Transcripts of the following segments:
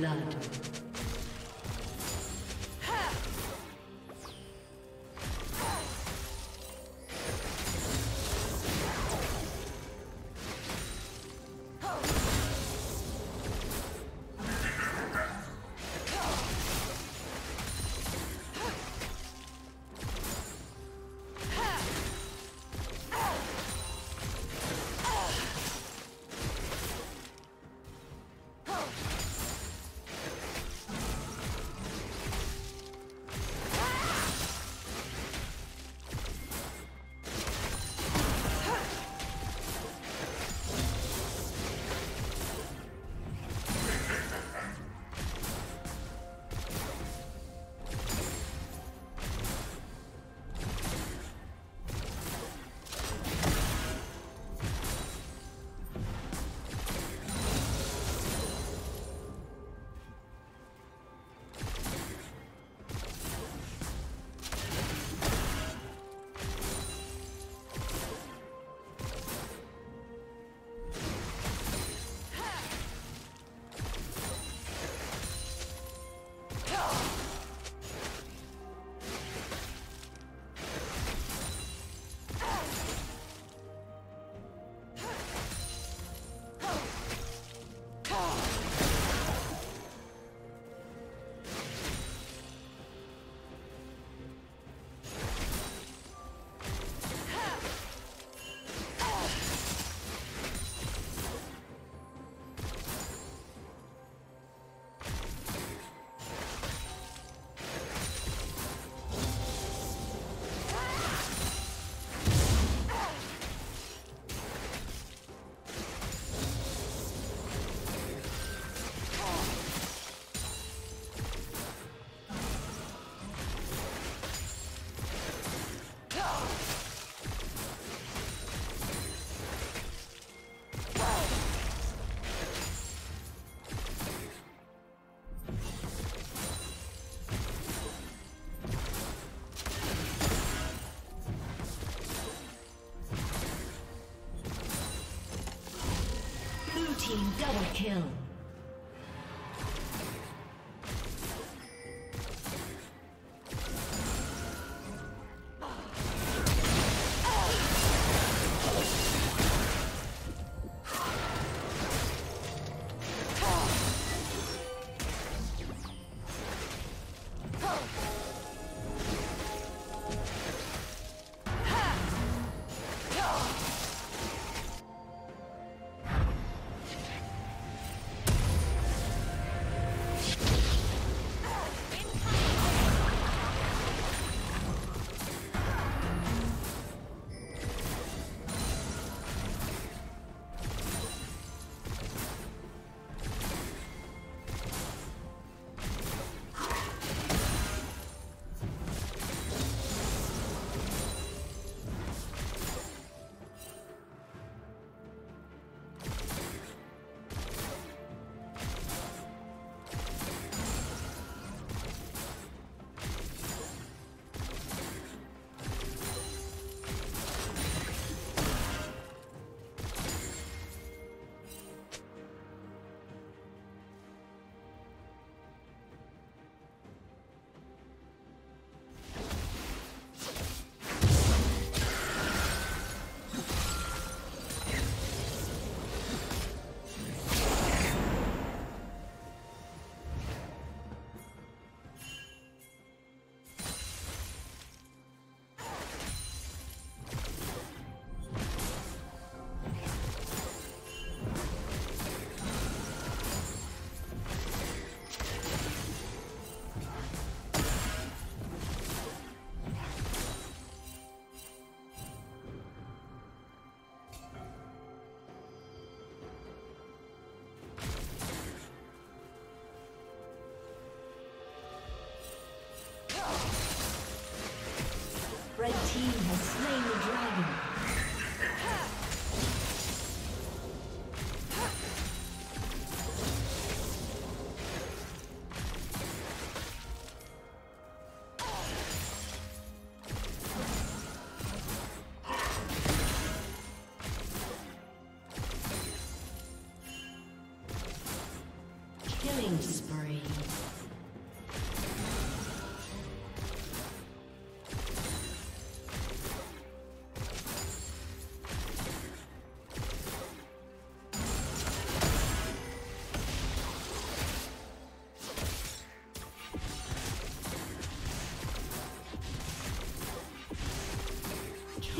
blood. Kill.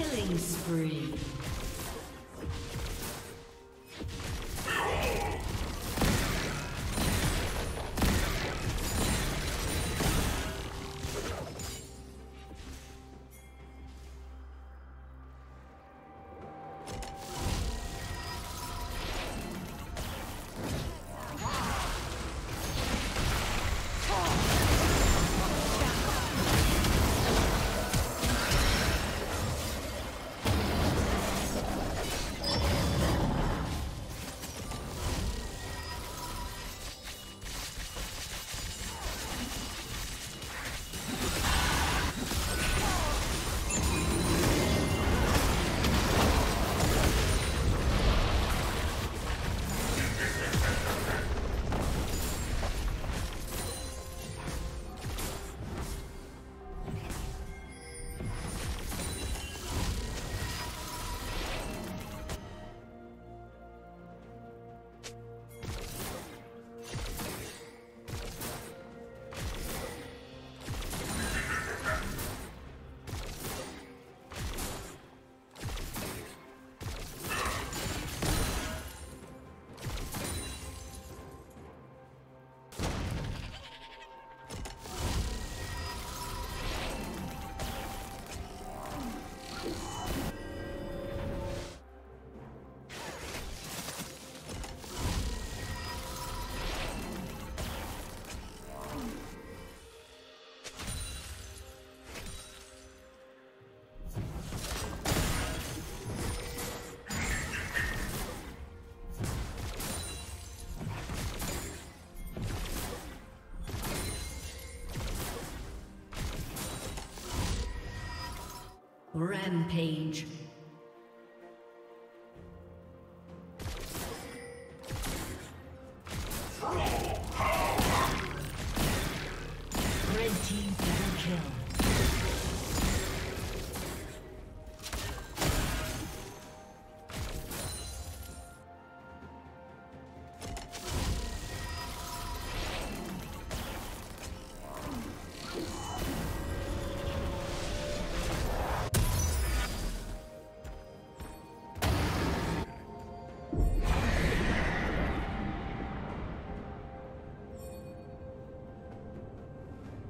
Killing spree. Rampage.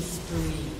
Killing spree.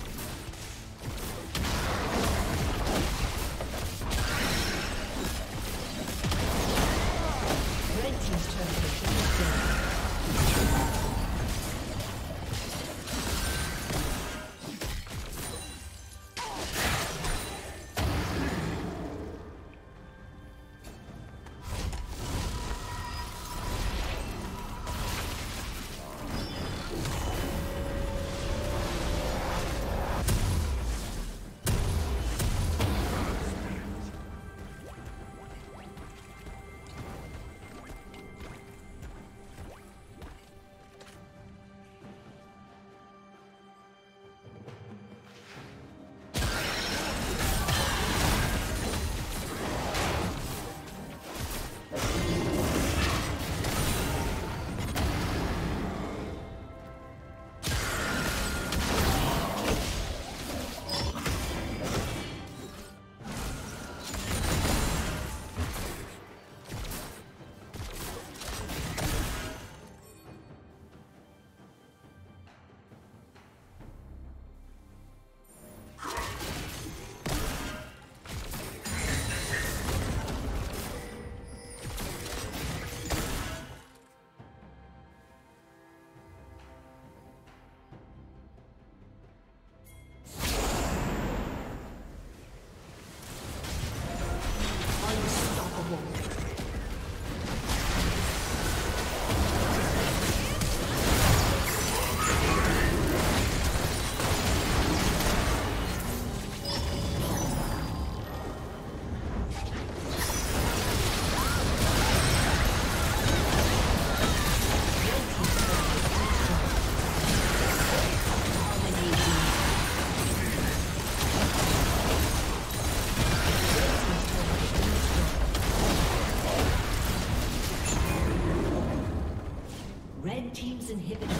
Disconnected.